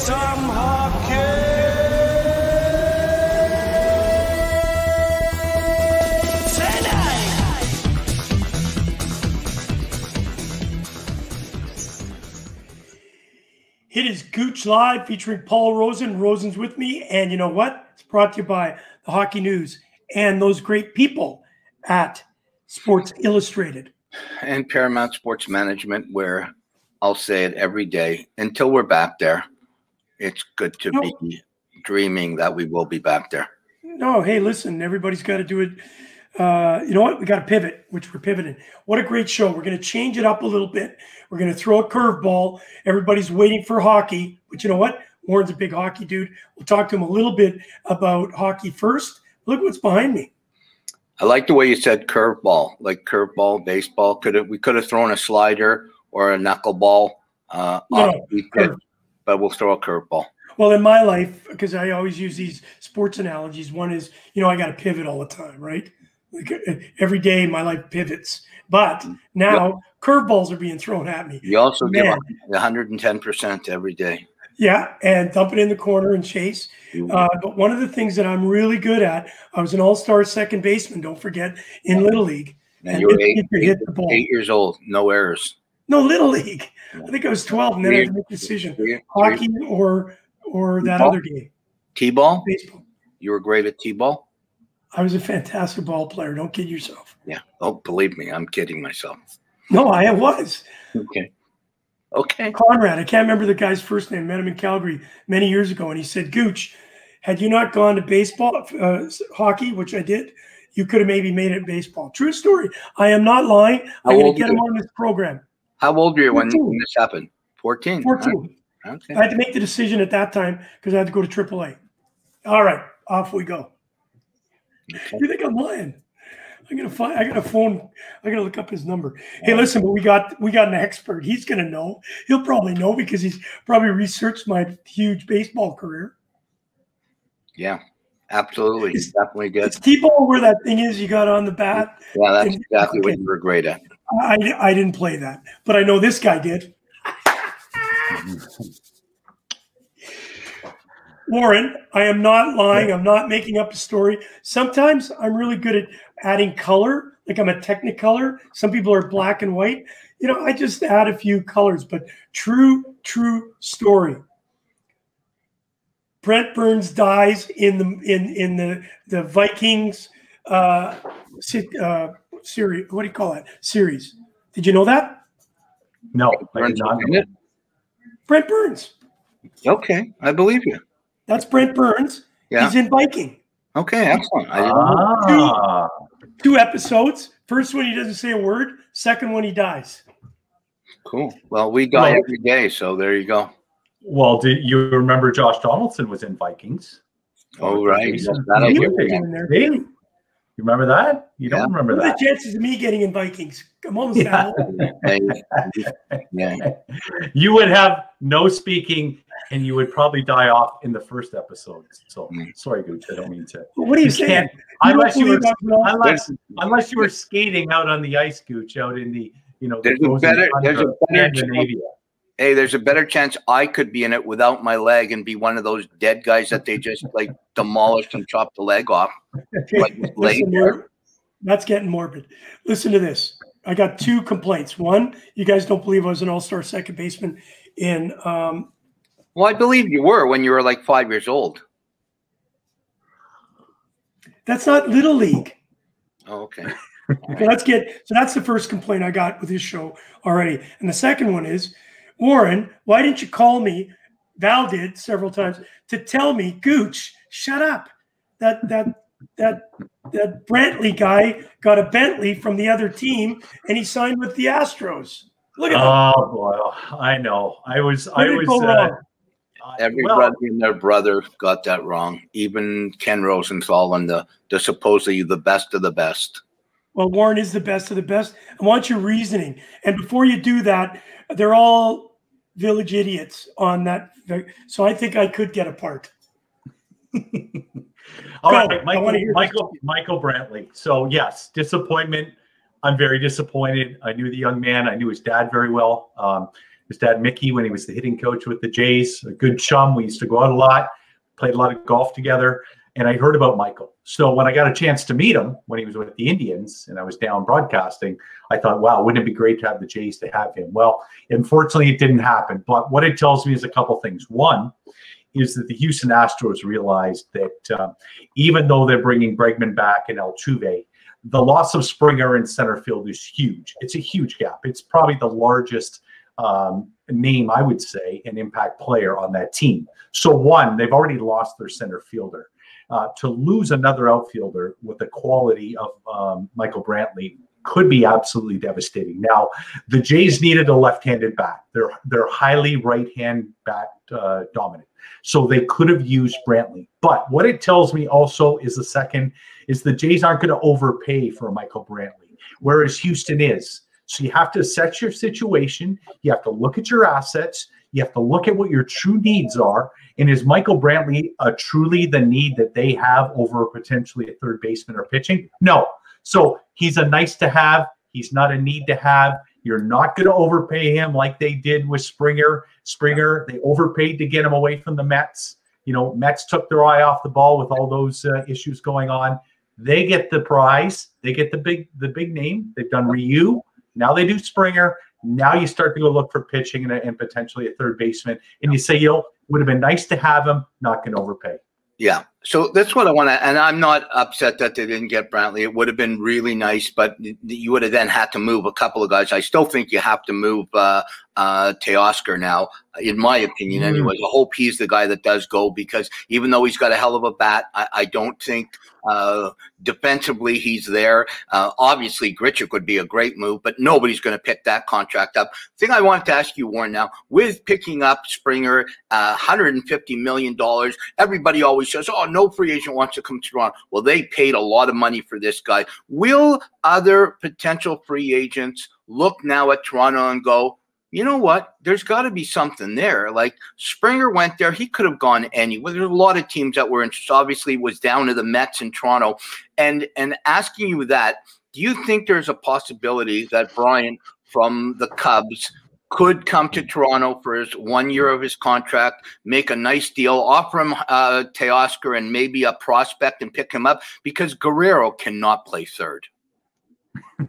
some. It is Gouche Live featuring Paul Rosen. Rosen's with me. And you know what? It's brought to you by the Hockey News and those great people at Sports Illustrated. and Paramount Sports Management, where I'll say it every day until we're back there. It's good to No. be dreaming that we will be back there. No, hey, listen, everybody's got to do it. Uh, you know what? We got to pivot, which we're pivoting. What a great show. We're going to change it up a little bit. We're going to throw a curveball. Everybody's waiting for hockey, but you know what? Warren's a big hockey dude. We'll talk to him a little bit about hockey first. Look what's behind me. I like the way you said curveball, like curveball, baseball. Could have we could have thrown a slider or a knuckleball? Uh, No, off the pitch, curve. But we'll throw a curveball. Well, in my life, because I always use these sports analogies, one is, you know, I got to pivot all the time, right? Like every day my life pivots. But now curveballs are being thrown at me. You also give 110 percent every day. Yeah, and dump it in the corner and chase. Uh, but one of the things that I'm really good at, I was an all-star second baseman. Don't forget in Little League. and you were eight, hit the ball. eight years old, no errors. No, Little League. I think I was 12, and then I had to make a decision: Three- hockey or or that Ball? other game, T-ball. baseball. You were great at T-ball. I was a fantastic ball player. Don't kid yourself. Yeah. Oh, believe me, I'm kidding myself. No, I was. Okay. Okay. Conrad, I can't remember the guy's first name, met him in Calgary many years ago, and he said, Gooch, had you not gone to baseball, uh, hockey, which I did, you could have maybe made it baseball. True story. I am not lying. I'm going to get him on this program. How old were you when, 14. when this happened? 14. 14. Huh? Okay. I had to make the decision at that time because I had to go to AAA. All right, off we go. Okay. You think I'm lying? I'm gonna find. I got a phone. I gotta look up his number. Hey, listen, but we got we got an expert. He's gonna know. He'll probably know because he's probably researched my huge baseball career. Yeah. Absolutely. Is- Definitely good. It's T-ball where that thing is you got on the bat. Yeah, that's and- exactly what you were great at. I, I didn't play that, but I know this guy did. Warren, I am not lying. I'm not making up a story. Sometimes I'm really good at adding color, like I'm a technicolor. Some people are black and white. You know, I just add a few colors, but true, true story. Brent Burns dies in the in in the the Vikings uh, uh, series. What do you call it? Series. Did you know that? No, I Burns did not know. Brent Burns. Okay. I believe you. That's Brent Burns. Yeah. He's in Viking. Okay. Excellent. I didn't know. Ah, Two episodes. First one he doesn't say a word. Second one he dies. Cool. Well, we die Well- every day. So there you go. well, did you remember Josh Donaldson was in Vikings? Oh, right. Jason- That I You in there. Hey, you remember that? You Yeah. don't remember What that? the chances of me getting in Vikings? I'm almost Yeah. that yeah. You would have no speaking, and you would probably die off in the first episode. So Mm. sorry, Gooch. I don't mean to. What are you, You saying? You Unless you were, believe I'm an all- unless unless you were skating out on the ice, Gooch, out in the you know the There's a better- there's a better Scandinavia. Hey, there's a better chance I could be in it without my leg and be one of those dead guys that they just like demolished and chopped the leg off. Like just Listen, there. that's getting morbid. Listen to this. I got two complaints. One, you guys don't believe I was an all-star second baseman in um, Well, I believe you were when you were like five years old. that's not little league. Oh, okay. Okay, let's get so that's the first complaint I got with this show already. And the second one is, Warren, why didn't you call me? Val did several times to tell me, Gooch, shut up. That that that that Brantley guy got a Bentley from the other team and he signed with the Astros. Look at that. Oh boy, I know. I was. Where I was. Uh, wrong? Everybody and their brother got that wrong. Even Ken Rosenthal and the, the supposedly the best of the best. Well, Warren is the best of the best. I want your reasoning. And before you do that, they're all village idiots on that. So I think I could get a part. All Go. right, I Michael, Michael, Michael Brantley. So yes, disappointment. I'm very disappointed. I knew the young man. I knew his dad very well. Um, his dad Mickey when he was the hitting coach with the Jays, a good chum. We used to go out a lot, played a lot of golf together and I heard about Michael. So when I got a chance to meet him when he was with the Indians and I was down broadcasting, I thought, wow, wouldn't it be great to have the Jays to have him? Well, unfortunately, it didn't happen. But what it tells me is a couple things. One is that the Houston Astros realized that uh, even though they're bringing Bregman back and Altuve, the loss of Springer in center field is huge. It's a huge gap. It's probably the largest um, name, I would say, an impact player on that team. So, one, they've already lost their center fielder uh, to lose another outfielder with the quality of um, Michael Brantley could be absolutely devastating. Now, the Jays needed a left-handed bat. They're they're highly right-hand bat uh, dominant, so they could have used Brantley. But what it tells me also is the second is the Jays aren't going to overpay for Michael Brantley, whereas Houston is. So you have to set your situation. You have to look at your assets. You have to look at what your true needs are, and is Michael Brantley uh, truly the need that they have over potentially a third baseman or pitching? No. So he's a nice to have. He's not a need to have. You're not going to overpay him like they did with Springer. Springer, they overpaid to get him away from the Mets. You know, Mets took their eye off the ball with all those uh, issues going on. They get the prize. They get the big the big name. They've done Ryu. Now they do Springer. Now you start to go look for pitching and, and potentially a third baseman. And you say, you know, would have been nice to have him, not going to overpay. Yeah. So that's what I want to, and I'm not upset that they didn't get Brantley. It would have been really nice, but you would have then had to move a couple of guys. I still think you have to move uh, uh, Teoscar now, in my opinion. Mm. Anyways, I hope he's the guy that does go because even though he's got a hell of a bat, I, I don't think uh, defensively he's there. Uh, obviously, Grichuk would be a great move, but nobody's going to pick that contract up. Thing I wanted to ask you, Warren, now with picking up Springer, uh, 150 million dollars, everybody always says, "Oh, no free agent wants to come to Toronto." Well, they paid a lot of money for this guy. Will other potential free agents look now at Toronto and go? you know what? There's got to be something there. Like Springer went there, he could have gone anywhere. There's a lot of teams that were interested. Obviously, was down to the Mets in Toronto, and and asking you that, do you think there's a possibility that Bryant from the Cubs could come to Toronto for his one year of his contract, make a nice deal, offer him uh, Teoscar and maybe a prospect and pick him up because Guerrero cannot play third.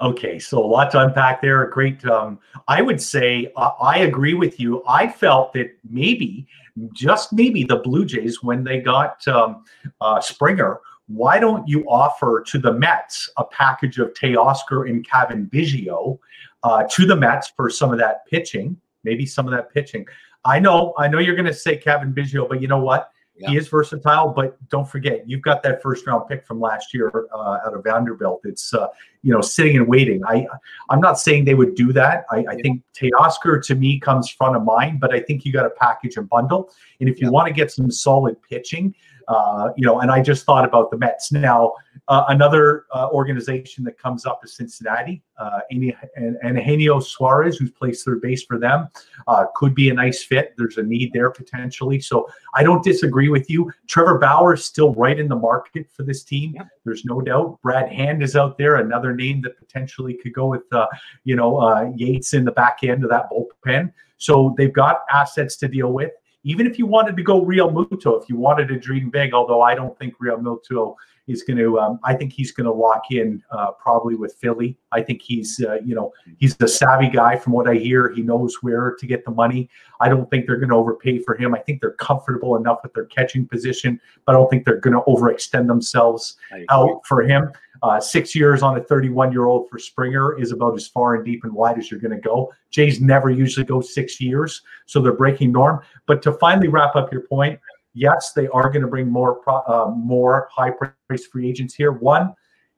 Okay, so a lot to unpack there. Great. Um, I would say uh, I agree with you. I felt that maybe, just maybe, the Blue Jays, when they got um, uh, Springer, why don't you offer to the Mets a package of Teoscar and Cavan Biggio uh, to the Mets for some of that pitching, maybe some of that pitching. I know, I know you're going to say Cavan Biggio, but you know what? Yeah. He is versatile, but don't forget you've got that first round pick from last year uh, out of Vanderbilt. It's uh, you know sitting and waiting. I I'm not saying they would do that. I, I think Teoscar to me comes front of mind, but I think you got to package and bundle. And if you yeah. want to get some solid pitching, uh, you know, and I just thought about the Mets. Now, uh, another uh, organization that comes up is Cincinnati. Uh, and, Eugenio Suarez, who's plays third base for them, uh, could be a nice fit. There's a need there potentially. So I don't disagree with you. Trevor Bauer is still right in the market for this team. Yeah. There's no doubt. Brad Hand is out there, another name that potentially could go with, uh, you know, uh, Yates in the back end of that bullpen. So they've got assets to deal with even if you wanted to go Realmuto, if you wanted to dream big, although I don't think Realmuto is going to, um, I think he's going to lock in uh, probably with Philly. I think he's, uh, you know, he's the savvy guy from what I hear. He knows where to get the money. I don't think they're going to overpay for him. I think they're comfortable enough with their catching position, but I don't think they're going to overextend themselves out for him. Uh, six years on a 31 year old for Springer is about as far and deep and wide as you're going to go. Jays never usually go six years, so they're breaking norm. But to finally wrap up your point, yes, they are going to bring more uh, more high price free agents here. One,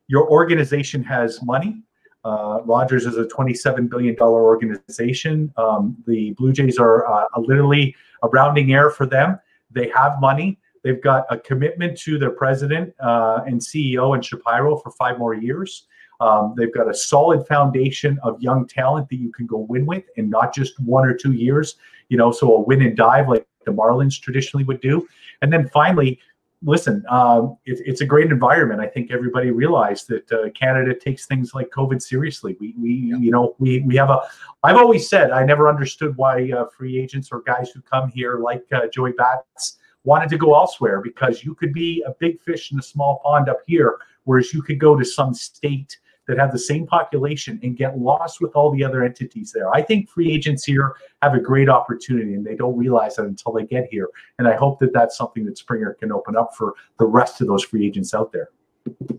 your organization has money. Uh, Rogers is a $27 billion organization. Um, the Blue Jays are uh, literally a rounding error for them. They have money. They've got a commitment to their president uh, and CEO and Shapiro for five more years. Um, they've got a solid foundation of young talent that you can go win with, and not just one or two years. You know, so a win and dive like the Marlins traditionally would do. And then finally, listen, um, it, it's a great environment. I think everybody realized that uh, Canada takes things like COVID seriously. We, we, yeah. you know, we we have a. I've always said I never understood why uh, free agents or guys who come here like uh, Joey Bats wanted to go elsewhere because you could be a big fish in a small pond up here, whereas you could go to some state that have the same population and get lost with all the other entities there. I think free agents here have a great opportunity and they don't realize that until they get here. And I hope that that's something that Springer can open up for the rest of those free agents out there.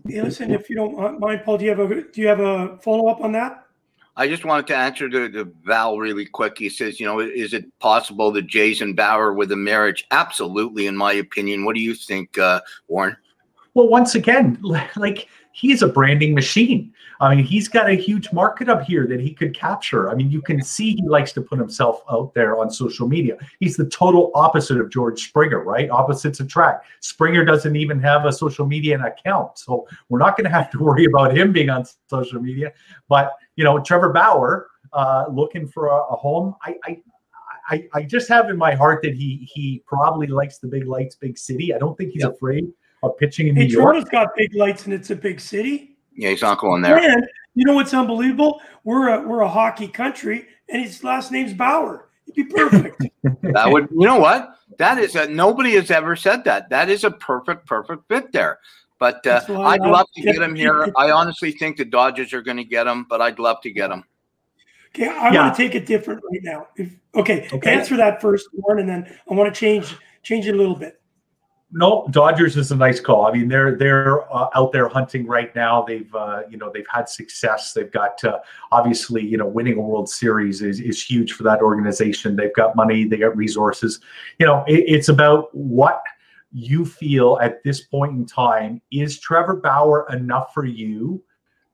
Listen, if you don't mind, Paul, do you have a do you have a follow up on that? I just wanted to answer the, the Val really quick. He says, you know, is it possible that Jason Bauer with a marriage? Absolutely, in my opinion. What do you think, uh, Warren? Well, once again, like he's a branding machine. I mean, he's got a huge market up here that he could capture. I mean, you can see he likes to put himself out there on social media. He's the total opposite of George Springer, right? Opposites attract. Springer doesn't even have a social media account. So we're not going to have to worry about him being on social media. But, you know, Trevor Bauer uh, looking for a, a home, I, I I, I, just have in my heart that he he probably likes the big lights, big city. I don't think he's yep. afraid of pitching in hey, New York. Toronto's got big lights and it's a big city. Yeah, he's not going there. And you know what's unbelievable? We're a we're a hockey country, and his last name's Bauer. He'd be perfect. that would, you know what? That is a, nobody has ever said that. That is a perfect, perfect fit there. But uh, I'd love to get him here. I honestly think the Dodgers are going to get him, but I'd love to get him. Okay, I yeah. want to take it different right now. If, okay, okay, answer that first one, and then I want to change change it a little bit no, Dodgers is a nice call. I mean, they're they're uh, out there hunting right now. They've uh, you know they've had success. They've got uh, obviously you know winning a World Series is is huge for that organization. They've got money. They got resources. You know, it, it's about what you feel at this point in time. Is Trevor Bauer enough for you?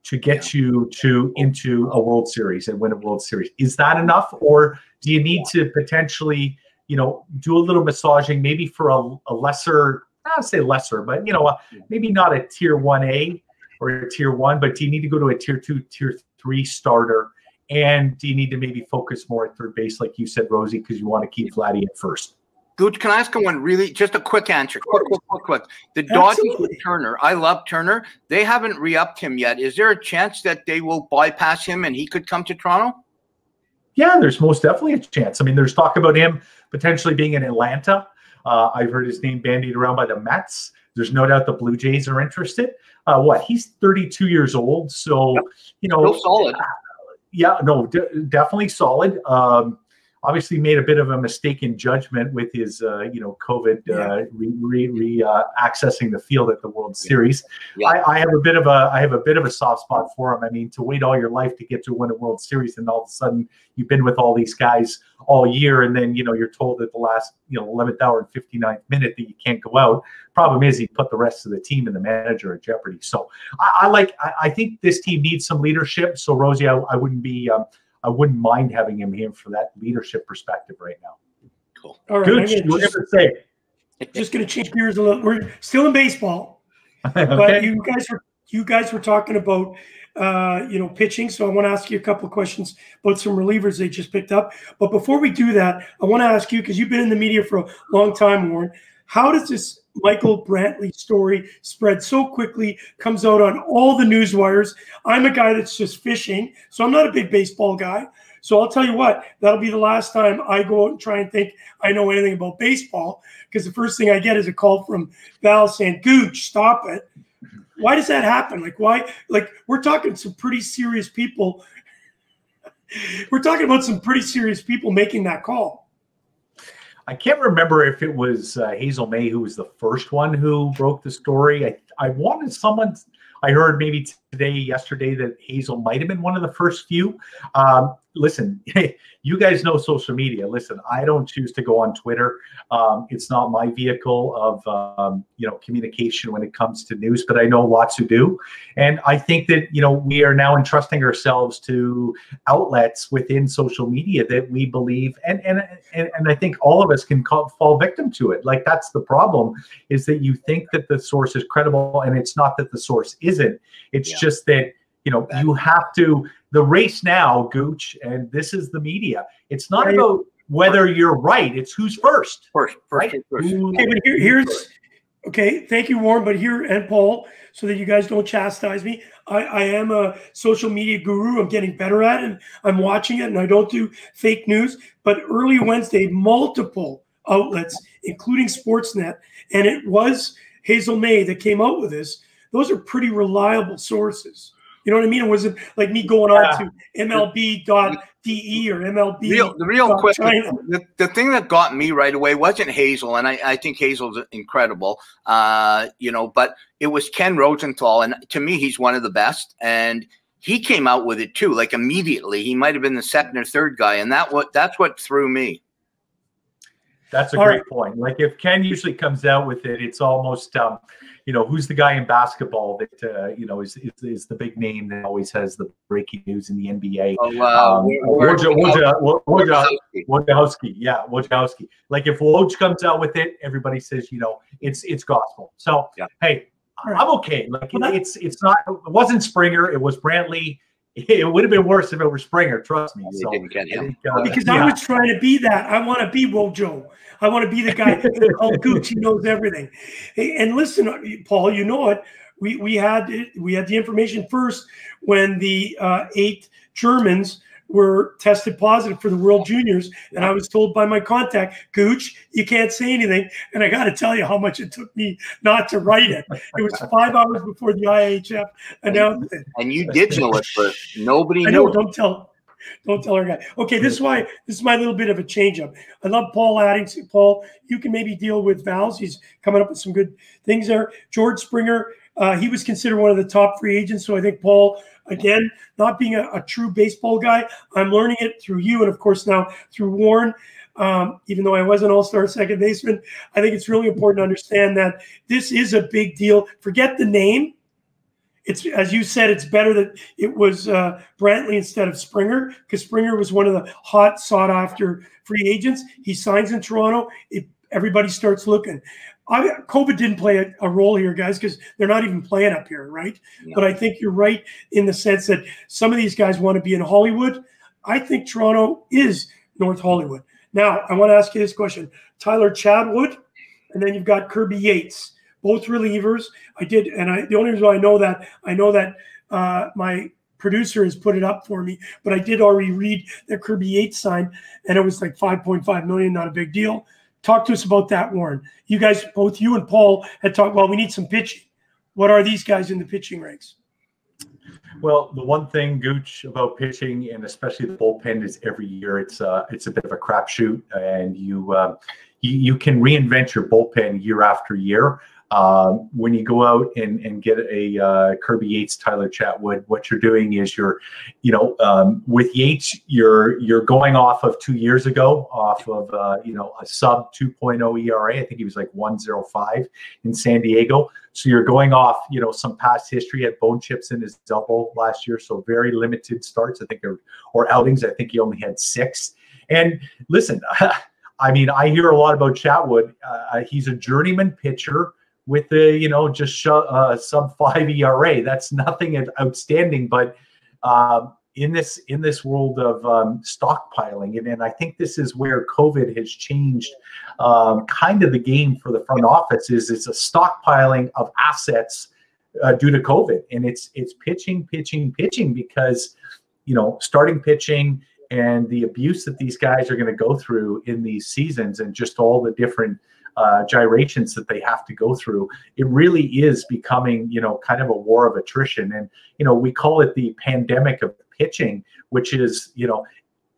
to get yeah. you to into a World Series and win a World Series. Is that enough, or do you need to potentially you know, do a little massaging, maybe for a, a lesser, I don't say lesser, but you know, uh, maybe not a tier one A or a tier one, but do you need to go to a tier two, tier three starter? And do you need to maybe focus more at third base, like you said, Rosie, because you want to keep Vladdy at first? Gooch, can I ask one really just a quick answer? Quick, quick, quick, quick. The Dodgers with Turner. I love Turner. They haven't re-upped him yet. Is there a chance that they will bypass him and he could come to Toronto? Yeah, there's most definitely a chance. I mean, there's talk about him potentially being in Atlanta. Uh, I've heard his name bandied around by the Mets. There's no doubt the Blue Jays are interested. Uh, what? He's 32 years old, so you know, solid. Yeah, no, definitely solid. Um, obviously made a bit of a mistake in judgment with his, uh, you know, COVID yeah. uh, re, re, re uh, accessing the field at the World Series. Yeah. I, I, have a bit of a, I have a bit of a soft spot for him. I mean, to wait all your life to get to win a World Series, and all of a sudden you've been with all these guys all year, and then you know you're told at the last, you know, 11th hour and 59th minute that you can't go out. Problem is, he put the rest of the team and the manager at jeopardy. So I, I like, I, I, think this team needs some leadership. So Rosie, I, I wouldn't be. Um, I wouldn't mind having him here for that leadership perspective right now. Cool. All right. Good. We're going to say. Just going to change gears a little. We're still in baseball, okay. but you guys were you guys were talking about uh, you know pitching. So I want to ask you a couple of questions about some relievers they just picked up. But before we do that, I want to ask you because you've been in the media for a long time, Warren. How does this Michael Brantley story spread so quickly, comes out on all the news wires? I'm a guy that's just fishing, so I'm not a big baseball guy. So I'll tell you what, that'll be the last time I go out and try and think I know anything about baseball because the first thing I get is a call from Val saying, Gooch, stop it. Why does that happen? Like, why? Like, we're talking some pretty serious people. we're talking about some pretty serious people making that call. I can't remember if it was uh, Hazel Mae who was the first one who broke the story. I, I wanted someone, I heard maybe today, yesterday, that Hazel might have been one of the first few. Um, listen, you guys know social media. Listen, I don't choose to go on Twitter. Um, it's not my vehicle of um, you know communication when it comes to news, but I know lots who do, and I think that you know we are now entrusting ourselves to outlets within social media that we believe, and and and, and I think all of us can call, fall victim to it. Like that's the problem is that you think that the source is credible, and it's not that the source isn't. It's yeah. Just that you know you have to the race now gooch and this is the media it's not about whether you're right it's who's first first, first right first. okay but here, here's Okay, thank you, Warren. But here and Paul, so that you guys don't chastise me, I, I am a social media guru. I'm getting better at it. And I'm watching it, and I don't do fake news. But early Wednesday, multiple outlets, including Sportsnet, and it was Hazel Mae that came out with this. Those are pretty reliable sources. You know what I mean? It wasn't like me going on to MLB.de or MLB. Real, the real question, the, the thing that got me right away wasn't Hazel, and I, I think Hazel's incredible. Uh, you know, but it was Ken Rosenthal, and to me, he's one of the best. And he came out with it too, like immediately. He might have been the second or third guy, and that what that's what threw me. That's a All great right. point. Like if Ken usually comes out with it, it's almost um, you know, who's the guy in basketball that uh, you know is, is, is the big name that always has the breaking news in the NBA? Oh, wow. Um, Wojciechowski. Yeah, Wojciechowski. Like if Woj comes out with it, everybody says, you know, it's it's gospel. So yeah. hey, I'm okay. Like it's it's not. It wasn't Springer. It was Brantley it would have been worse if it were Springer. Trust me. So, think, uh, because yeah. I was trying to be that. I want to be Wojo. I want to be the guy called Gucci knows everything. And listen, Paul, you know it. We we had we had the information first when the uh, eight Germans were tested positive for the World Juniors, and I was told by my contact, Gooch, you can't say anything. And I got to tell you how much it took me not to write it. It was five hours before the IIHF announced it. And you did know it, but nobody I know. Don't tell. Don't tell our guy. Okay, this is why this is my little bit of a change up. I love Paul adding. Paul, you can maybe deal with Val's. He's coming up with some good things there. George Springer, uh, he was considered one of the top free agents. So I think Paul Again, not being a, a, true baseball guy, I'm learning it through you, and of course now through Warren. Um, even though I was an all-star second baseman, I think it's really important to understand that this is a big deal. Forget the name. It's as you said, it's better that it was uh, Brantley instead of Springer because Springer was one of the hot, sought-after free agents. He signs in Toronto. It, everybody starts looking. I, COVID didn't play a, a role here, guys, because they're not even playing up here, right? But I think you're right in the sense that some of these guys want to be in Hollywood. I think Toronto is North Hollywood. Now, I want to ask you this question: Tyler Chatwood, and then you've got Kirby Yates, both relievers. I did, and I the only reason I know that I know that uh, my producer has put it up for me, but I did already read that Kirby Yates signed, and it was like 5.5 million, not a big deal. Talk to us about that, Warren. You guys, both you and Paul, had talked. Well, we need some pitching. What are these guys in the pitching ranks? Well, the one thing, Gooch, about pitching and especially the bullpen is every year it's uh, it's a bit of a crapshoot, and you, uh, you you can reinvent your bullpen year after year. Um, when you go out and, and get a uh, Kirby Yates, Tyler Chatwood, what you're doing is you're, you know, um, with Yates, you're you're going off of two years ago, off of uh, you know a sub 2.0 ERA. I think he was like 105 in San Diego. So you're going off, you know, some past history Had bone chips in his elbow last year. So very limited starts, I think, or, or outings. I think he only had six. And listen. I mean, I hear a lot about Chatwood. Uh, he's a journeyman pitcher with the you know just sh- uh, sub five ERA. That's nothing outstanding, but um, in this in this world of um, stockpiling, and, and I think this is where COVID has changed um, kind of the game for the front office. Is it's a stockpiling of assets uh, due to COVID, and it's it's pitching, pitching, pitching because you know starting pitching and the abuse that these guys are going to go through in these seasons, and just all the different uh, gyrations that they have to go through, it really is becoming, you know, kind of a war of attrition. And, you know, we call it the pandemic of pitching, which is, you know,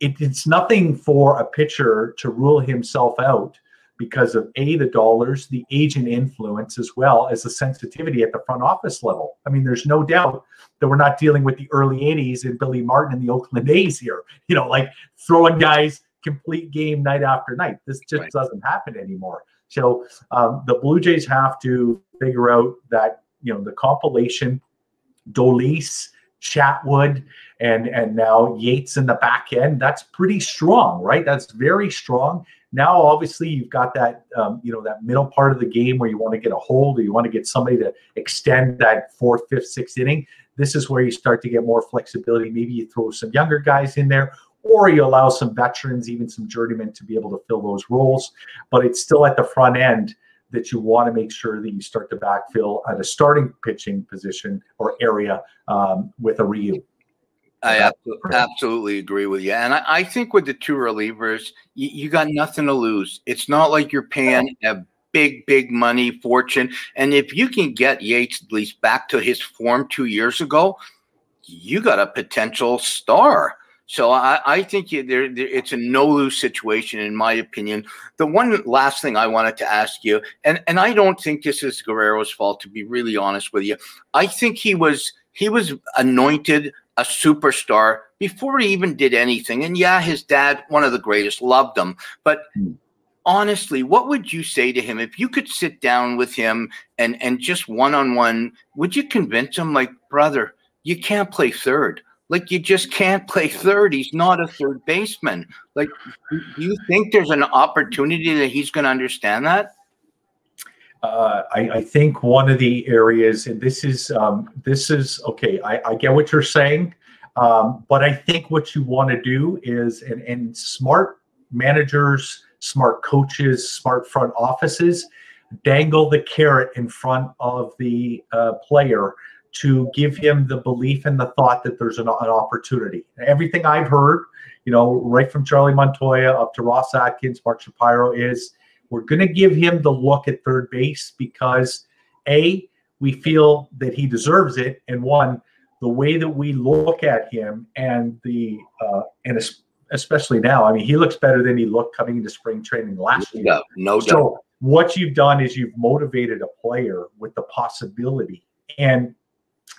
it, it's nothing for a pitcher to rule himself out because of a the dollars, the agent influence, as well as the sensitivity at the front office level. I mean, there's no doubt that we're not dealing with the early '80s and Billy Martin and the Oakland A's here. You know, like throwing guys complete game night after night. This just right. doesn't happen anymore. So um, the Blue Jays have to figure out that you know the compilation, Dolis, Chatwood, and and now Yates in the back end. That's pretty strong, right? That's very strong. Now, obviously, you've got that um, you know that middle part of the game where you want to get a hold, or you want to get somebody to extend that fourth, fifth, sixth inning. This is where you start to get more flexibility. Maybe you throw some younger guys in there, or you allow some veterans, even some journeymen, to be able to fill those roles. But it's still at the front end that you want to make sure that you start to backfill at a starting pitching position or area um, with a Ryu. I absolutely agree with you. And I, I think with the two relievers, you, you, got nothing to lose. It's not like you're paying a big, big money fortune. And if you can get Yates at least back to his form two years ago, you got a potential star. So I, I think you, there, there, it's a no lose situation, in my opinion. The one last thing I wanted to ask you, and, and I don't think this is Guerrero's fault, to be really honest with you. I think he was he was anointed a superstar before he even did anything. And yeah, his dad, one of the greatest, loved him. But hmm. honestly, what would you say to him if you could sit down with him and and just one on one? Would you convince him, like, brother, you can't play third? Like you just can't play third. He's not a third baseman. Like, do you think there's an opportunity that he's going to understand that? Uh, I, I, think one of the areas, and this is um, this is okay. I, I, get what you're saying, um, but I think what you want to do is, and, and smart managers, smart coaches, smart front offices, dangle the carrot in front of the uh, player to give him the belief and the thought that there's an, an opportunity. Everything I've heard, you know, right from Charlie Montoyo up to Ross Atkins, Mark Shapiro is we're going to give him the look at third base because A, we feel that he deserves it. And one, the way that we look at him and the, uh, and especially now, I mean, he looks better than he looked coming into spring training last year. No, no doubt. So what you've done is you've motivated a player with the possibility. And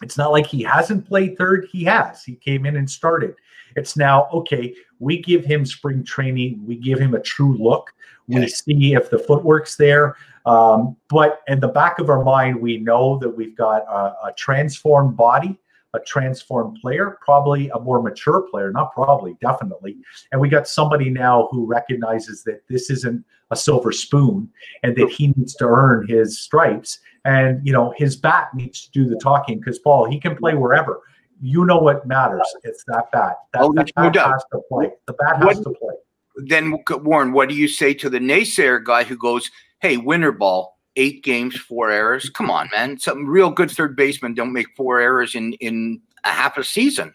it's not like he hasn't played third. He has. He came in and started. It's now, okay, we give him spring training. We give him a true look. We see if the footwork's there. Um, but in the back of our mind, we know that we've got a, a transformed body, a transformed player, probably a more mature player, not probably, definitely. And we got somebody now who recognizes that this isn't a silver spoon and that he needs to earn his stripes. And, you know, his bat needs to do the talking because, Paul, he can play wherever. You know what matters. It's that bat. That, oh, that bat no has to play. The bat has what, to play then Warren, what do you say to the naysayer guy who goes, "Hey, winter ball, eight games, four errors. Come on, man. Some real good third baseman don't make four errors in in a half a season."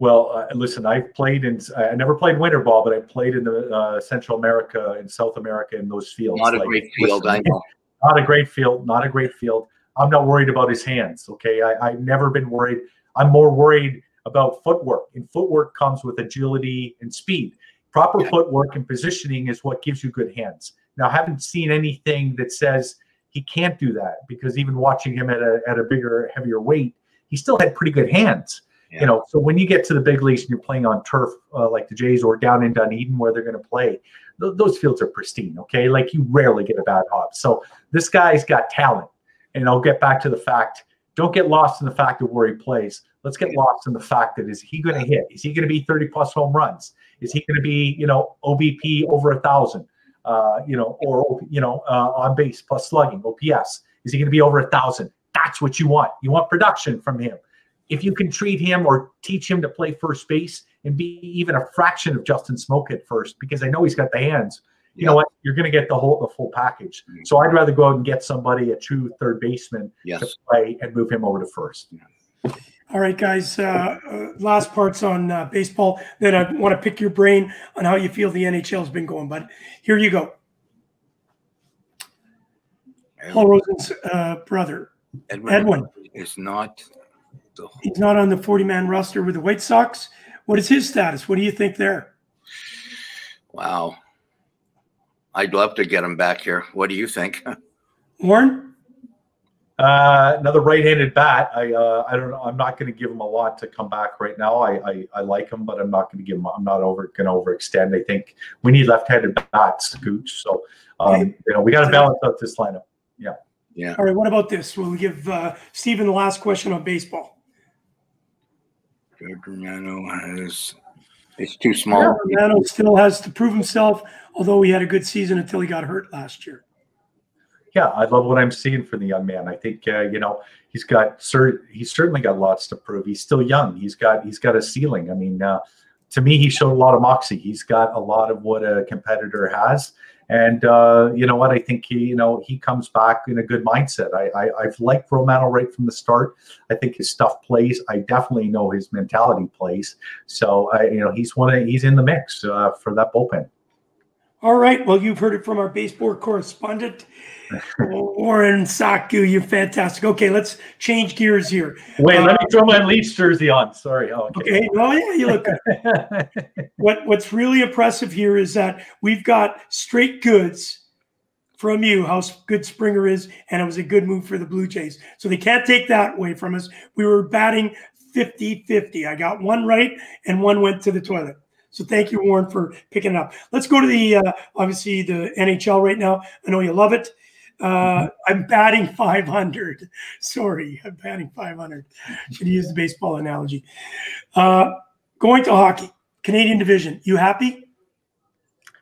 Well, uh, listen, I've played in. I never played winter ball, but I played in the uh, Central America and South America in those fields. Not a like, great field, listen, I know. Not a great field. Not a great field. I'm not worried about his hands. Okay, I, I've never been worried. I'm more worried about footwork, and footwork comes with agility and speed. Proper yeah. footwork and positioning is what gives you good hands. Now, I haven't seen anything that says he can't do that because even watching him at a, at a bigger, heavier weight, he still had pretty good hands. Yeah. You know, so when you get to the big leagues and you're playing on turf uh, like the Jays or down in Dunedin where they're going to play, th- those fields are pristine. Okay, like you rarely get a bad hop. So this guy's got talent, and I'll get back to the fact. Don't get lost in the fact of where he plays. Let's get lost in the fact that is he going to hit? Is he going to be 30 plus home runs? Is he going to be, you know, OBP over a thousand? Uh, you know, or you know, uh, on base plus slugging, OPS. Is he going to be over a thousand? That's what you want. You want production from him. If you can treat him or teach him to play first base and be even a fraction of Justin Smoak at first, because I know he's got the hands. You know what? You're going to get the whole the full package. Mm-hmm. So I'd rather go out and get somebody a true third baseman yes. to play and move him over to first. Yeah. All right, guys. Uh, uh, last parts on uh, baseball. Then I want to pick your brain on how you feel the NHL has been going. But here you go. Paul Rosen's uh, brother, Edwin, Edwin, is not. The... He's not on the 40 man roster with the White Sox. What is his status? What do you think there? Wow. I'd love to get him back here. What do you think? Warren? Uh, another right-handed bat. I uh, I don't know. I'm not going to give him a lot to come back right now. I I, I like him, but I'm not going to give him. I'm not over going to overextend. I think we need left-handed bats, Gooch. So um, you know we got to balance out this lineup. Yeah. Yeah. All right. What about this? Will we give uh, Stephen the last question on baseball? George Romano has. It's too small. Romano still has to prove himself, although he had a good season until he got hurt last year yeah, I love what I'm seeing from the young man. I think uh, you know he's got cert- he's certainly got lots to prove. He's still young. He's got he's got a ceiling. I mean, uh, to me, he showed a lot of moxie. He's got a lot of what a competitor has, And uh, you know what? I think he, you know, he comes back in a good mindset. I, I I've liked Romano right from the start. I think his stuff plays. I definitely know his mentality plays. So I, you know, he's one of he's in the mix uh, for that bullpen. All right. Well, you've heard it from our baseball correspondent, Warren Sawkiw. You're fantastic. Okay, let's change gears here. Wait, uh, let me throw my Leafs jersey on. Sorry. Oh, okay. okay. Oh, yeah, you look good. what What's really impressive here is that we've got straight goods from you how good Springer is, and it was a good move for the Blue Jays. So they can't take that away from us. We were batting 50 50. I got one right, and one went to the toilet. So thank you, Warren, for picking it up. Let's go to the uh, obviously the NHL right now. I know you love it. Uh, mm-hmm. I'm batting 500. Sorry, I'm batting 500. Should use the baseball analogy. Uh, going to hockey, Canadian division. You happy?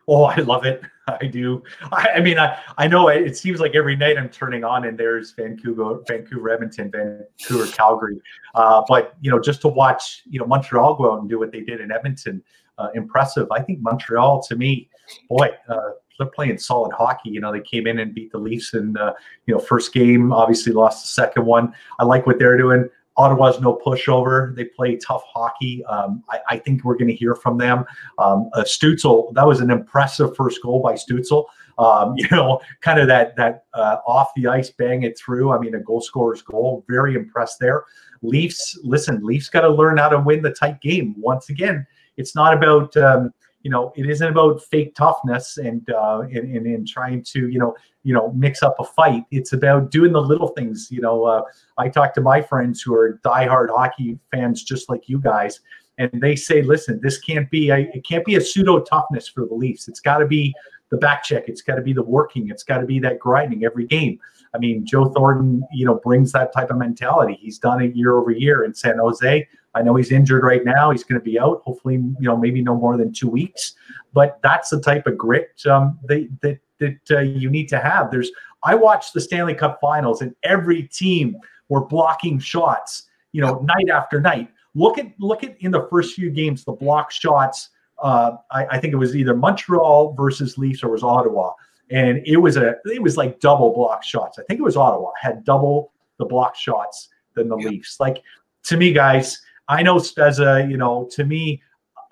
Oh, I love it. I do. I, I, mean, I, I know it, it, seems like every night I'm turning on and there's Vancouver, Vancouver, Edmonton, Vancouver, Calgary. Uh, but you know, just to watch, you know, Montreal go out and do what they did in Edmonton, uh, impressive. I think Montreal, to me, boy, uh, they're playing solid hockey. You know, they came in and beat the Leafs in uh, you know first game. Obviously, lost the second one. I like what they're doing. Ottawa's no pushover. They play tough hockey. Um, I, I, think we're going to hear from them. Um, uh, Stützle, that was an impressive first goal by Stützle. Um, you know, kind of that that uh, off the ice, bang it through. I mean, a goal scorer's goal. Very impressed there. Leafs, listen, Leafs got to learn how to win the tight game once again it's not about um, you know it isn't about fake toughness and uh and, and, and, trying to you know you know mix up a fight. It's about doing the little things you know uh, i talk to my friends who are diehard hockey fans just like you guys and they say listen this can't be it can't be a pseudo toughness for the leafs. It's got to be the back check. It's got to be the working. It's got to be that grinding every game. I mean joe thornton you know brings that type of mentality. He's done it year over year in san jose I know he's injured right now. He's going to be out. Hopefully, you know, maybe no more than two weeks. But that's the type of grit um, that that that uh, you need to have. There's. I watched the Stanley Cup Finals, and every team were blocking shots. You know, night after night. Look at look at in the first few games the block shots. Uh, I, I think it was either Montreal versus Leafs or was Ottawa, and it was a it was like double block shots. I think it was Ottawa had double the block shots than the yeah. Leafs. Like to me, guys, I know Spezza, you know, to me,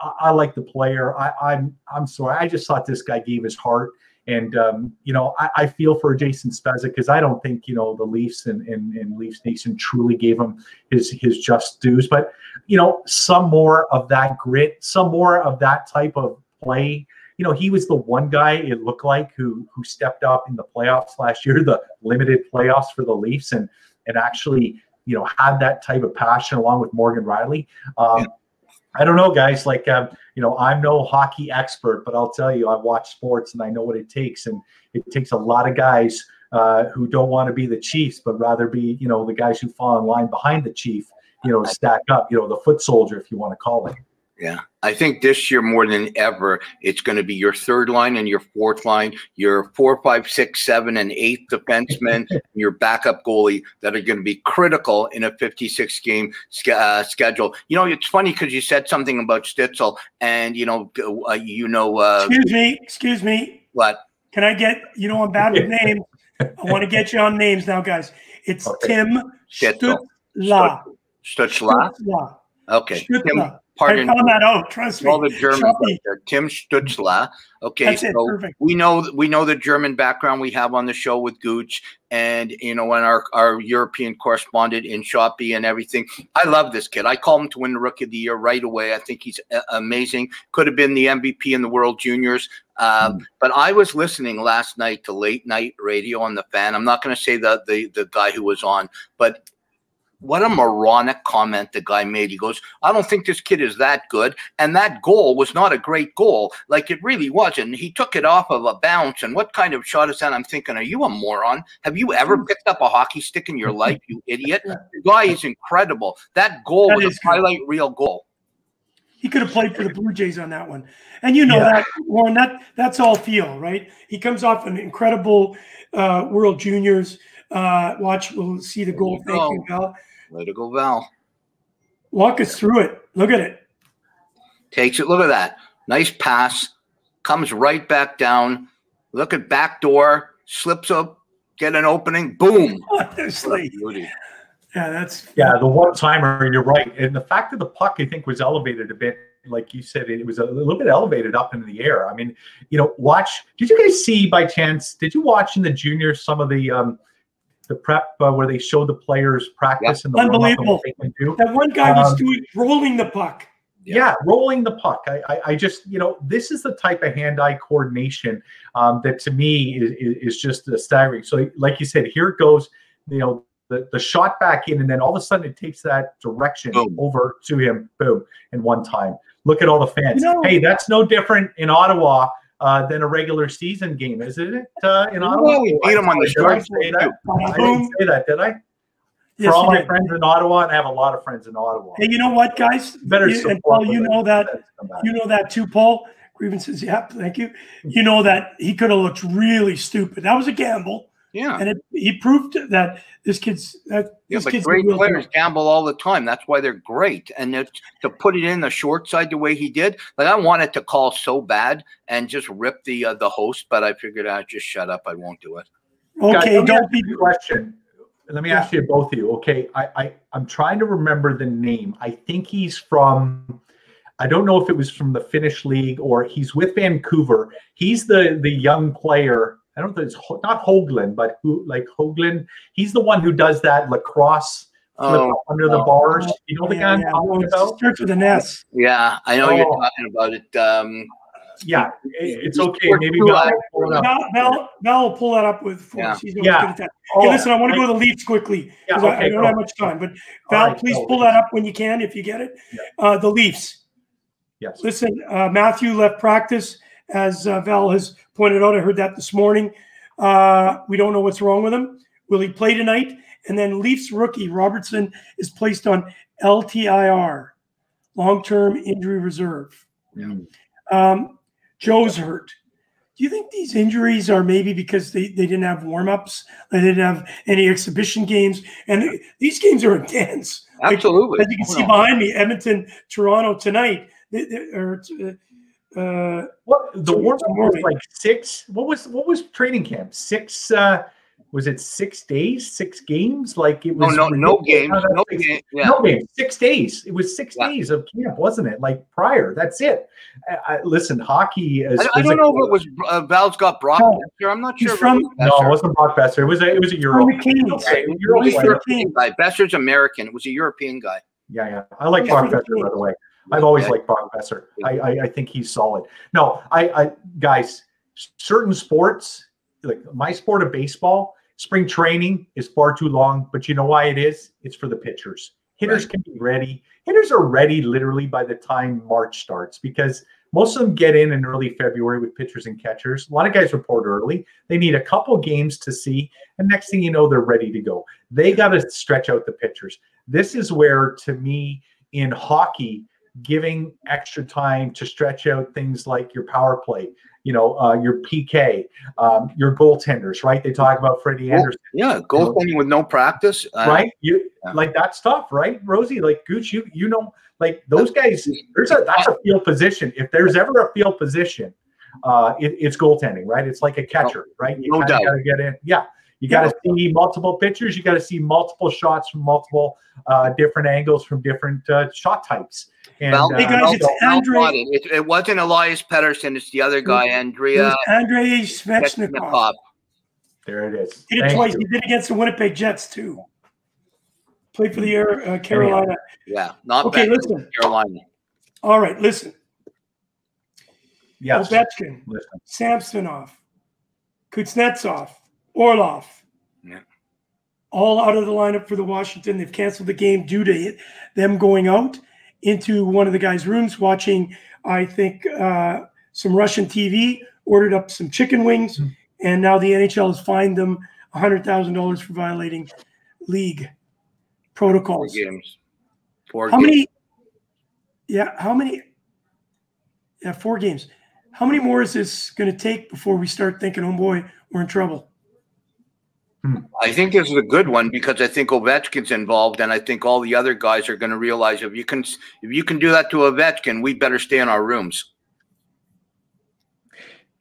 I, I like the player. I, I'm I'm sorry. I just thought this guy gave his heart. And um, you know, I, I, feel for Jason Spezza because I don't think you know the Leafs and, and, and Leafs Nation truly gave him his his just dues. But you know, some more of that grit, some more of that type of play. You know, he was the one guy it looked like who who stepped up in the playoffs last year, the limited playoffs for the Leafs, and and actually you know had that type of passion along with Morgan Rielly. Um, yeah. I don't know, guys. Like, um, you know, I'm no hockey expert, but I'll tell you, I watch sports and I know what it takes, and it takes a lot of guys uh, who don't want to be the Chiefs, but rather be, you know, the guys who fall in line behind the Chief. You know, stack up. You know, the foot soldier, if you want to call it. Yeah. I think this year more than ever, it's going to be your third line and your fourth line, your four, five, six, seven, and eighth defensemen, and your backup goalie that are going to be critical in a 56 game uh, schedule. You know, it's funny because you said something about Stützle, and you know, uh, you know. Uh, excuse me. Excuse me. What? Can I get? You know, I'm bad with names. I want to get you on names now, guys. It's okay. Tim Stützle. Stützle. Okay. Tim, Pardon. I found that out. Trust me. All the German Tim Stützle. Okay, That's so it, perfect. we know we know the German background we have on the show with Gooch, and you know, and our our European correspondent in Shopee and everything. I love this kid. I call him to win the Rookie of the Year right away. I think he's amazing. Could have been the MVP in the World Juniors. Um, mm. But I was listening last night to late night radio on the fan. I'm not going to say the, the the guy who was on, but what a moronic comment the guy made. He goes, I don't think this kid is that good. And that goal was not a great goal. Like it really wasn't. He took it off of a bounce. And what kind of shot is that? I'm thinking, are you a moron? Have you ever hmm. picked up a hockey stick in your life, you idiot? The guy is incredible. That goal that was a highlight real goal. He could have played for the Blue Jays on that one. And you know yeah. that, Warren, that, that's all feel, right? He comes off an incredible uh, World Juniors. Uh, watch, we'll see the goal. Thank you, Val. Way to go, Val. Walk us through it. Look at it. Takes it. Look at that. Nice pass. Comes right back down. Look at back door, slips up, get an opening, boom. Honestly, Beauty. yeah, that's Yeah, the one timer, and you're right. And the fact that the puck, I think, was elevated a bit. Like you said, it was a little bit elevated up into the air. I mean, you know, watch. Did you guys see by chance? Did you watch in the juniors some of the um, the prep uh, where they showed the players practice and the warm-up and Unbelievable. what they can do? that one guy was Um, doing rolling the puck. Yeah. rolling the puck. I, I, I just, you know, this is the type of hand-eye coordination um, that to me is, is, is just uh, staggering. So, like you said, here it goes. You know, the, the shot back in, and then all of a sudden it takes that direction Boom. over to him, boom, in one time. Look at all the fans. You know- hey, that's no different in Ottawa uh, than a regular season game, isn't it? Uh, in Ottawa, Well, we beat 'em on the I short say side, that? I didn't say that, did I? Yes, For all my did. friends in Ottawa, and I have a lot of friends in Ottawa. Hey, you know what, guys? Better You, and Paul, you know that. You know that too, Paul. Grievances. Yeah, thank you. You know that he could have looked really stupid. That was a gamble, Yeah. and it, he proved that this kid's that Yeah, this but kid's great real players deal. gamble all the time. That's why they're great. And it, to put it in the short side the way he did, like I wanted to call so bad and just rip the uh, the host, but I figured I'd just shut up. I won't do it. Okay, let me don't be. a question. Let me ask you both of you. Okay, I, I I'm trying to remember the name. I think he's from. I don't know if it was from the Finnish league or he's with Vancouver. He's the the young player. I don't think it's Ho- not Hoagland, but who like Hoagland. He's the one who does that lacrosse flip Oh, up under the oh. bars. You know the Yeah, guy I'm yeah, talking well, about? starts with an S. yeah, I know you're Oh. talking about it. Um, Yeah, it's okay. Maybe two Val out- will pull. Val, Val, Val will pull that up with force. Yeah. He's Yeah. good at that. Oh, listen, I want to go to the Leafs quickly Yeah, because I, I don't go. have much time. But All Val, right, please go. pull that up when you can, if you get it. Yeah. Uh, the Leafs. Yes. Listen, uh, Matthew left practice, as uh, Val has pointed out. I heard that this morning. Uh, we don't know what's wrong with him. Will he play tonight? And then Leafs rookie Robertson is placed on LTIR, long-term injury reserve. Mm. Um, Joe's hurt. Do you think these injuries are maybe because they, they didn't have warm-ups, they didn't have any exhibition games, and these games are intense. Like, absolutely. as you can see behind me, Edmonton, Toronto tonight. They, they, or, uh, What the So- warm so was like six? What was what was training camp? Six? uh Was it six days? Six games? Like it was no, no ridiculous games. No six- game. Yeah. No games. Six days. It was six Yeah. days of camp, wasn't it? Like prior. That's it. I, I, listen, hockey is. I, I don't know if it was uh, Val's got Brock. No. Boeser. I'm not He's sure. from- it No, it wasn't Brock Boeser. It was a. It was a Euro. from the Kings. Okay, It Euro was a He's player. European guy. Boeser's American. It was a European guy. Yeah, yeah. I like He's Brock from Boeser, by the way. I've always Yeah. liked Brock Boeser. I, I, I think he's solid. No, I, I guys, certain sports, like my sport of baseball, spring training is far too long. But you know why it is? It's for the pitchers. Hitters can be ready. Hitters are ready literally by the time March starts because most of them get in in early February with pitchers and catchers. A lot of guys report early. They need a couple games to see, and next thing you know, they're ready to go. They got to stretch out the pitchers. This is where, to me, in hockey, giving extra time to stretch out things like your power play, you know, uh, your PK, um, your goaltenders, right? They talk about Freddie Well, Andersen, Yeah, goaltending with no practice. Uh, right? You yeah. like that stuff, right, Rosie? Like Gooch, you you know, like those guys. There's a that's a field position. If there's ever a field position, uh, it, it's goaltending, right? It's like a catcher, right? You no doubt. gotta get in. Yeah. You got to see multiple pitchers. You got to see multiple shots from multiple uh, different angles from different uh, shot types. And Val, Hey, uh, guys, it's Andre- it. It, it wasn't Elias Pettersson. It's the other guy, Andrea was Andrei Svechnikov. Svechnikov. there it is. Did it Thank twice. you. He did against the Winnipeg Jets too. Played for the Air, uh, Carolina. Yeah, not Okay, bad. listen. Carolina. All right, listen. Yes. Ovechkin, Listen. Samsonov, Kuznetsov, Orlov. Yeah. All out of the lineup for the Washington. They've canceled the game due to it- them going out into one of the guys' rooms watching, I think, uh, some Russian TV, ordered up some chicken wings, Hmm. and now the NHL has fined them $100,000 for violating league protocols. Four games. Four How games. many? Yeah, how many? Yeah, four games. How many more is this going to take before we start thinking, oh boy, we're in trouble? I think this is a good one because I think Ovechkin's involved, and I think all the other guys are going to realize if you can if you can do that to Ovechkin, we better stay in our rooms.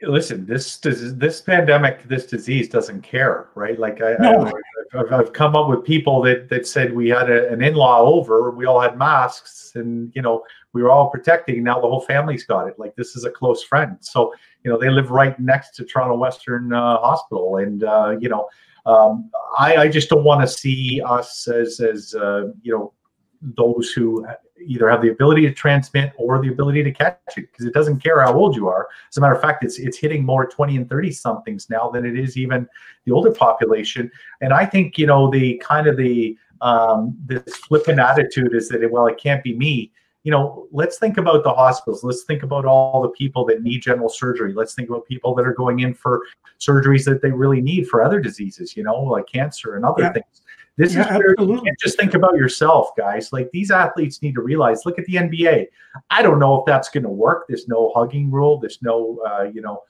listen, this this pandemic, this disease doesn't care, right? Like I, No. I have I've come up with people that that said we had a, an in-law over, we all had masks, and you know we were all protecting. Now the whole family's got it. Like this is a close friend, so you know they live right next to Toronto Western uh, Hospital, and uh, you know um, I, I just don't want to see us as as uh, you know those who either have the ability to transmit or the ability to catch it because it doesn't care how old you are. As a matter of fact, it's it's hitting more 20 and 30 somethings now than it is even the older population. And I think you know the kind of the um, this flippant attitude is that well it can't be me. You know, let's think about the hospitals. Let's think about all the people that need general surgery. Let's think about people that are going in for surgeries that they really need for other diseases. You know, like cancer and other Yeah. things. This Yeah, is where you can't just think about yourself, guys. Like these athletes need to realize. Look at the NBA. I don't know if that's going to work. There's no hugging rule. There's no, uh, you know,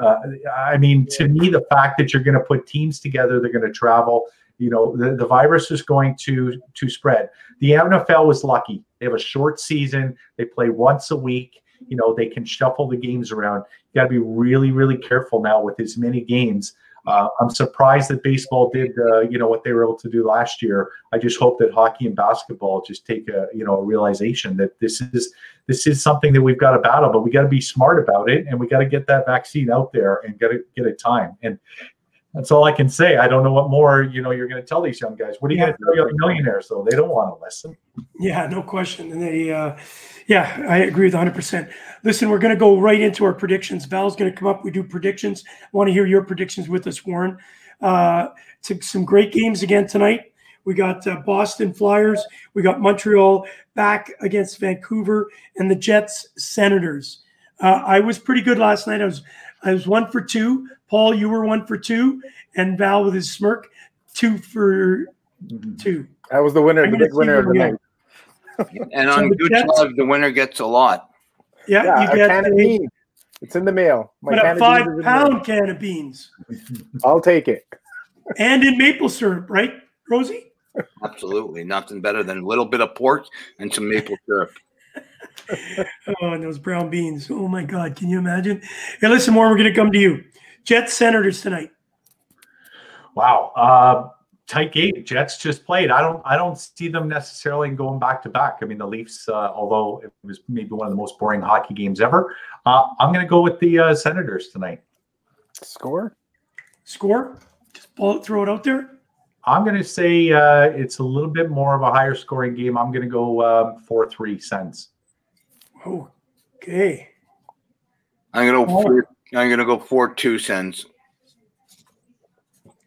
uh, I mean, to me, the fact that you're going to put teams together, they're going to travel. You know, the, the virus is going to to spread. The NFL was lucky. They have a short season. They play once a week. You know, they can shuffle the games around. You got to be really, really careful now with as many games. Uh, I'm surprised that baseball did, uh, you know, what they were able to do last year. I just hope that hockey and basketball just take a, you know, a realization that this is this is something that we've got to battle, but we got to be smart about it, and we got to get that vaccine out there and get it get it time. And that's all I can say. I don't know what more, you know, you're going to tell these young guys. What are you Yeah. going to tell young millionaires though? They don't want to listen. Yeah, no question. And they, uh, yeah, I agree with 100%. Listen, we're going to go right into our predictions. Val's going to come up. We do predictions. I want to hear your predictions with us, Warren. Uh, to some great games again tonight. We got uh, Boston Flyers. We got Montreal back against Vancouver and the Jets Senators. Uh, I was pretty good last night. I was I was one for two. Paul, you were one for two, and Val with his smirk, two for mm-hmm. two. I was the winner, I'm the big winner of the night. And So on the Gooch Jets- Love, the winner gets a lot. Yeah, Yeah, you a get can of a- beans. It's in the mail. My But a five beans is in the pound can of beans I'll take it. and in maple syrup, right, Rosie? Absolutely. Nothing better than a little bit of pork and some maple syrup. Oh, and those brown beans. Oh my God, can you imagine? Hey, listen, more. We're going to come to you. Jets Senators tonight. Wow. Uh, tight game. Jets just played. I don't. I don't see them necessarily going back to back. I mean, the Leafs, uh, although it was maybe one of the most boring hockey games ever, uh, I'm going to go with the uh, Senators tonight. Score? Score? Just ball it, throw it out there. I'm going to say uh, it's a little bit more of a higher scoring game. I'm going to go um, four three cents. Oh, okay. I'm gonna go Four, I'm gonna go four two cents.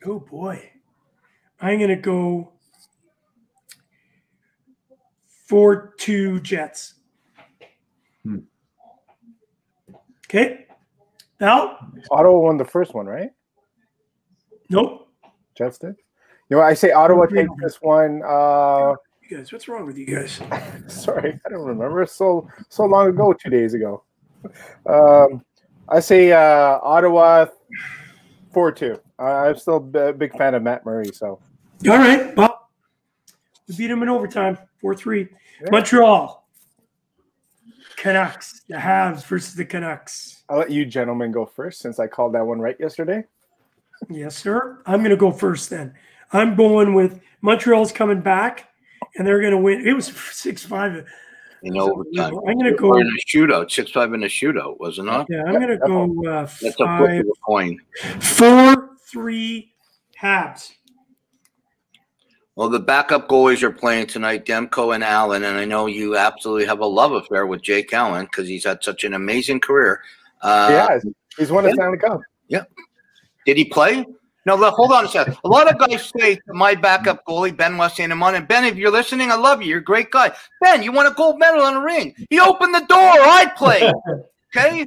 Oh boy, I'm going to go four two Jets. Hmm. Okay. Now, Ottawa won the first one, right? Nope. Jets did. You know, I say Ottawa Agree. takes this one. Uh, You guys, what's wrong with you guys? sorry, I don't remember. So so long ago, two days ago. Um, I say uh, Ottawa four two. I'm still a big fan of Matt Murray. So All right. Well, we beat him in overtime, 4 3. Yeah. Montreal. Canucks. The Habs versus the Canucks. I'll let you gentlemen go first since I called that one right yesterday. Yes, sir. I'm going to go first then. I'm going with Montreal's coming back and they're going to win. It was 6 5. In overtime. I'm going to go. in a shootout, six five in a shootout, was it not? Yeah, I'm going to go uh, That's a flip five, a coin. four, three, Habs. Well, the backup goalies are playing tonight, Demko and Allen, and I know you absolutely have a love affair with Jake Allen because he's had such an amazing career. Uh, yeah, he's won a yeah. Stanley Cup. Yeah. Did he play? No, look, hold on a second. A lot of guys say to my backup goalie, Ben Westinamon, and Ben, if you're listening, I love you. You're a great guy. Ben, you want a gold medal and a ring. He opened the door. I played. Okay?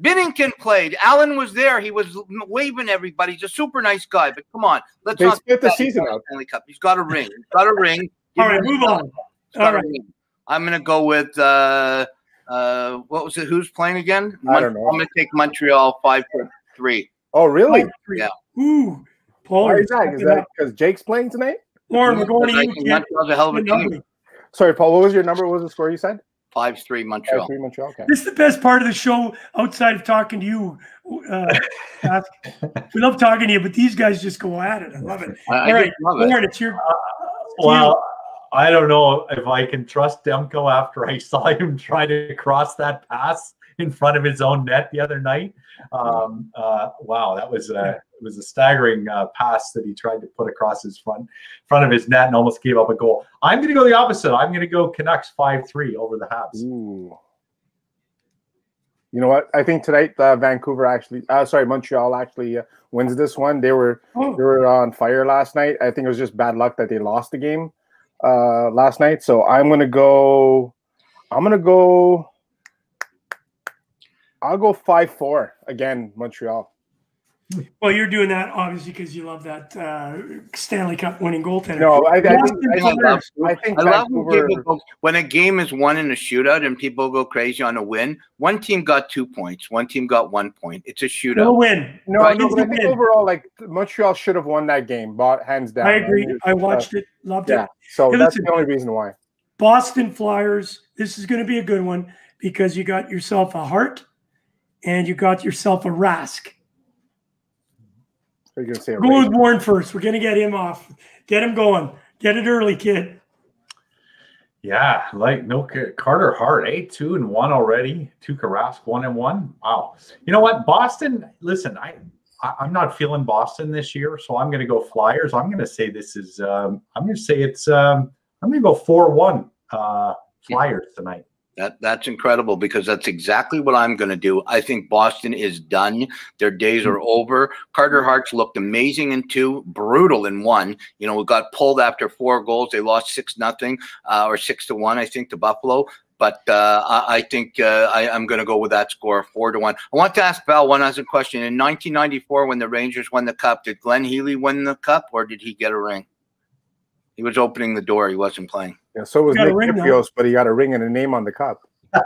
Binnington played. Allen was there. He was waving everybody. He's a super nice guy. But come on, let's They not split the season out. a up. Stanley Cup. He's got a ring. He's got a ring. All right, move on. He's got All a right. ring. I'm gonna go with uh uh what was it? Who's playing again? I don't know. I'm gonna take Montreal five for three. Oh, really? Yeah. Ooh. Paul, Why is that? Is that because Jake's playing tonight? Warren, we're going to I you. Montreal's a hell of a team. Sorry, Paul. What was your number? What was the score you said? Five three Montreal. Three Montreal. Okay. This is the best part of the show outside of talking to you. Uh, we love talking to you, but these guys just go at it. I love it. I, I All right, just love it. It's your. Well, I don't know if I can trust Demko after I saw him try to cross that pass in front of his own net the other night. Um, uh, wow, that was a, it was a staggering uh, pass that he tried to put across his front front of his net and almost gave up a goal. I'm going to go the opposite. I'm going to go Canucks five three over the Habs. Ooh. You know what? I think tonight uh, Vancouver actually, uh, sorry, Montreal actually uh, wins this one. They were Oh, they were on fire last night. I think it was just bad luck that they lost the game uh, last night. So I'm gonna go. I'm gonna go. I'll go five four again, Montreal. well, you're doing that obviously because you love that uh, Stanley Cup winning goaltender. No, I, I think I I love, I think I love when, people go, when a game is won in a shootout and people go crazy on a win. One team got two points. One team got one point. It's a No shootout. win. No, Right, no, it's but I a think win. overall, like Montreal should have won that game, but hands down. I agree. mean, I uh, watched it, loved Yeah, it. so Hey, that's listen. the only reason why. Boston Flyers. This is going to be a good one because you got yourself a Hart and you got yourself a Rask. Are you gonna say a Go with race? Warren first. We're going to get him off. Get him going. Get it early, kid. Yeah, like no Carter Hart, eh? Two and one already. Tuukka Rask, one and one. Wow. You know what? Boston. Listen, I, I I'm not feeling Boston this year, so I'm going to go Flyers. I'm going to say this is. Um, I'm going to say it's. Um, I'm going to go four one. Uh, Flyers tonight. That that's incredible because that's exactly what I'm going to do. I think Boston is done. Their days are over. Carter Hart's looked amazing in two, brutal in one. You know, we got pulled after four goals. They lost six nothing uh, or six to one, I think, to Buffalo. But uh, I, I think uh, I, I'm going to go with that score, four to one. I want to ask Val one other question. In 1994, when the Rangers won the cup, did Glenn Healy win the cup, or did he get a ring? He was opening the door. He wasn't playing. Yeah, so was Got a Nick ring, though. Kypreos, but he got a ring and a name on the cup.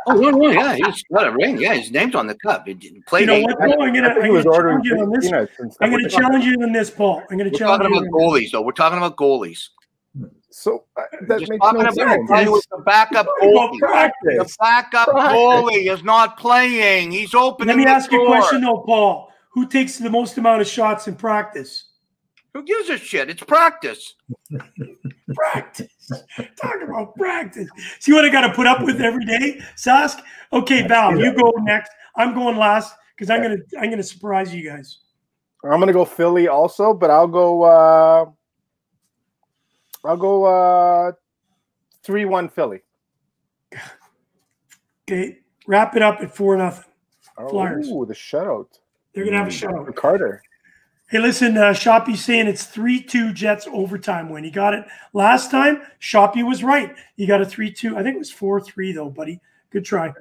Oh no, no, yeah, he's got a ring. Yeah, his name's on the cup. He didn't play. You know what? though? I'm gonna, think he was ordering challenge you on this. peanuts and stuff. I'm going to challenge you on this, Paul. I'm going to We're challenge talking about goalies, though. We're talking about goalies. So uh, that Just makes talking no about sense. guy with the backup goalie. practice. The backup Practice. goalie is not playing. He's opening. Let me the ask you a question, though, Paul. Who takes the most amount of shots in practice? Who gives a shit? It's practice. Practice. Talk about practice. See what I got to put up with every day, Sask. Okay, Val, you go next. I'm going last because I'm gonna I'm gonna surprise you guys. I'm gonna go Philly also, but I'll go. uh I'll go uh three one Philly. Okay, wrap it up at four nothing. Flyers. Oh, the shutout They're gonna have a for shutout. Carter. Hey, listen, uh, Shoppy's saying it's three two Jets overtime win. He got it last time. Shoppy was right. He got a three two. I think it was four three though, buddy. Good try.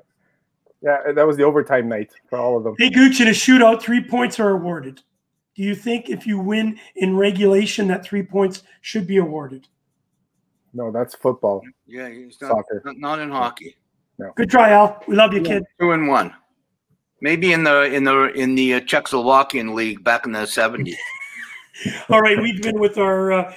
Yeah, that was the overtime night for all of them. Hey, Gooch, in a shootout, three points are awarded. Do you think if you win in regulation, that three points should be awarded? No, that's football. Yeah, he's not, Soccer. not, not in hockey. No. Good try, Al. We love you, kid. Two and one. Maybe in the in the in the uh, Czechoslovakian league back in the seventies. All right, we've been with our uh,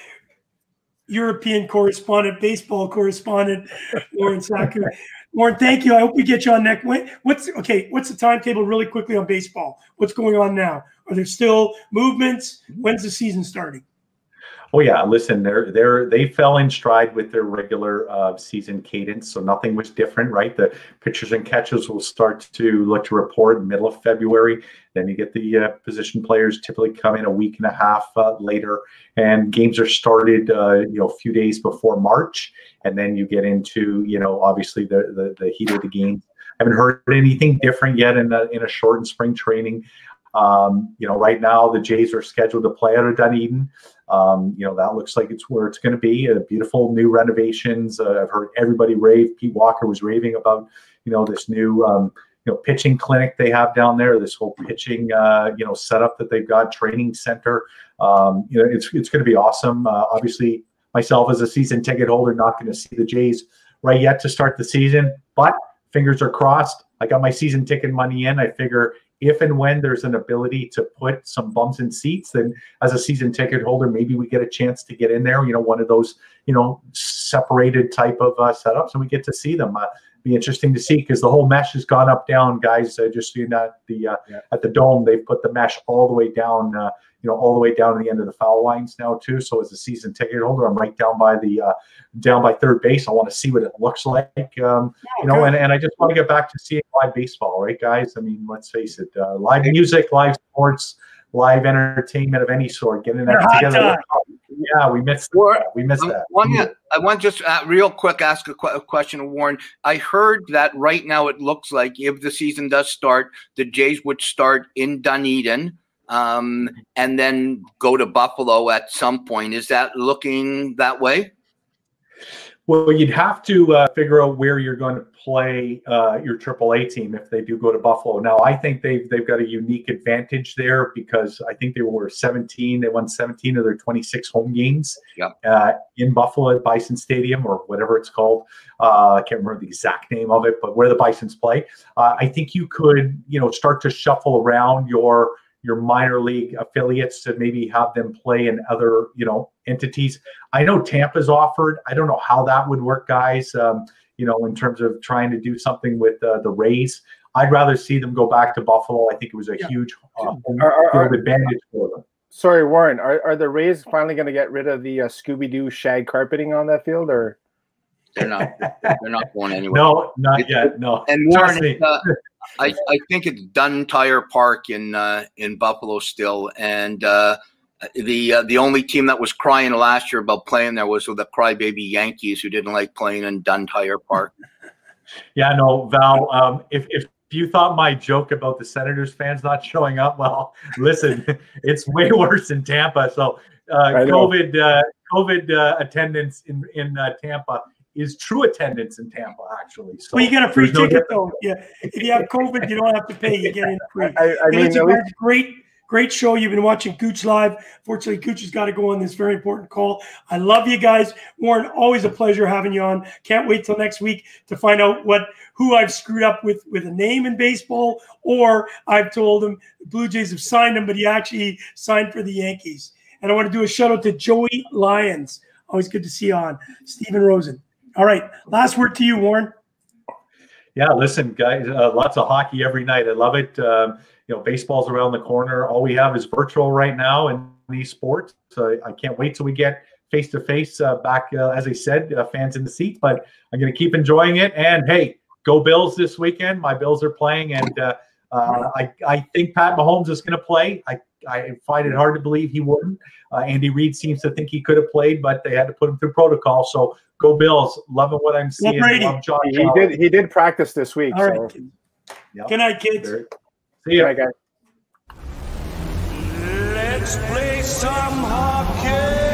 European correspondent, baseball correspondent, Warren Sawkiw. Warren, thank you. I hope we get you on next. When, what's okay? What's the timetable, really quickly, on baseball? What's going on now? Are there still movements? When's the season starting? Oh yeah, listen, they're they're they fell in stride with their regular uh, season cadence, so nothing was different, right? The pitchers and catchers will start to look to report middle of February. Then you get the uh, position players typically come in a week and a half uh, later, and games are started, uh, you know, a few days before March, and then you get into, you know, obviously the the, the heat of the game. I haven't heard anything different yet in a, in a shortened spring training. Um, you know, right now the Jays are scheduled to play out of Dunedin. Um, you know, that looks like it's where it's going to be. Uh, beautiful new renovations. Uh, I've heard everybody rave. Pete Walker was raving about, you know, this new, um, you know, pitching clinic they have down there. This whole pitching, uh, you know, setup that they've got, training center. Um, you know, it's it's going to be awesome. Uh, obviously, myself as a season ticket holder, not going to see the Jays right yet to start the season, but fingers are crossed. I got my season ticket money in. I figure if and when there's an ability to put some bumps in seats, then as a season ticket holder, maybe we get a chance to get in there. You know, one of those you know separated type of uh, setups, and we get to see them. Uh, be interesting to see because the whole mesh has gone up down, guys. Uh, just seeing that the uh, Yeah. at the dome, they've put the mesh all the way down. Uh, you know, all the way down to the end of the foul lines now too. So as a season ticket holder, I'm right down by the uh, down by third base. I want to see what it looks like. Um, you know, and, and I just want to get back to seeing live baseball, right, guys? I mean, let's face it, uh, live music, live sports, live entertainment of any sort, getting that Hot together. Yeah, we missed Well, that. We missed I that. want to, I want just uh, real quick ask a, que- a question Warren. I heard that right now it looks like if the season does start, the Jays would start in Dunedin um, and then go to Buffalo at some point. Is that looking that way? Well, you'd have to uh, figure out where you're going to play uh, your AAA team if they do go to Buffalo. Now, I think they've they've got a unique advantage there because I think they were 17. They won 17 of their 26 home games Yep. uh, in Buffalo at Bison Stadium or whatever it's called. Uh, I can't remember the exact name of it, but where the Bisons play, uh, I think you could you know start to shuffle around your your minor league affiliates to maybe have them play in other you know entities. I know Tampa's offered. I don't know how that would work, guys. Um, you know, in terms of trying to do something with uh, the Rays, I'd rather see them go back to Buffalo. I think it was a Yeah. huge uh, Are- are- field are- advantage for them. Sorry, Warren. Are, are the Rays finally going to get rid of the uh, Scooby Doo shag carpeting on that field, or They're not. they're not going anywhere. No, not yet. No. And Trust Warren, me. it's, uh, I, I think it's Dunn Tire Park in uh, in Buffalo still, and uh, the uh, the only team that was crying last year about playing there was the crybaby Yankees who didn't like playing in Dunn Tire Park. Yeah, no, Val. Um, if if you thought my joke about the Senators fans not showing up, well, listen, it's way worse in Tampa. So, uh, COVID uh, COVID uh, attendance in in uh, Tampa is true attendance in Tampa, actually. So Well, you get a free there's no ticket though. Yeah, if you have COVID, you don't have to pay. You get in free. I, I mean, least great, great show. You've been watching Gouche Live. Fortunately, Gooch has got to go on this very important call. I love you guys, Warren. Always a pleasure having you on. Can't wait till next week to find out what who I've screwed up with with a name in baseball, or I've told him the Blue Jays have signed him, but he actually signed for the Yankees. And I want to do a shout out to Joey Lyons. Always good to see you on. Stephen Rosen. All right, last word to you, Warren. Yeah, listen, guys, uh, lots of hockey every night. I love it. Um, you know, baseball's around the corner. All we have is virtual right now in these sports. So I can't wait till we get face to face back. Uh, as I said, uh, fans in the seats. But I'm going to keep enjoying it. And hey, go Bills this weekend. My Bills are playing, and uh, uh, I I think Pat Mahomes is going to play. I I find it hard to believe he wouldn't. Uh, Andy Reid seems to think he could have played, but they had to put him through protocol. So go Bills! Loving what I'm seeing. Brady. Love Josh he Allen. did he did practice this week. All right. so. kids. Yep. Good night, kids. Very- See ya. Bye, guys. Let's play some hockey.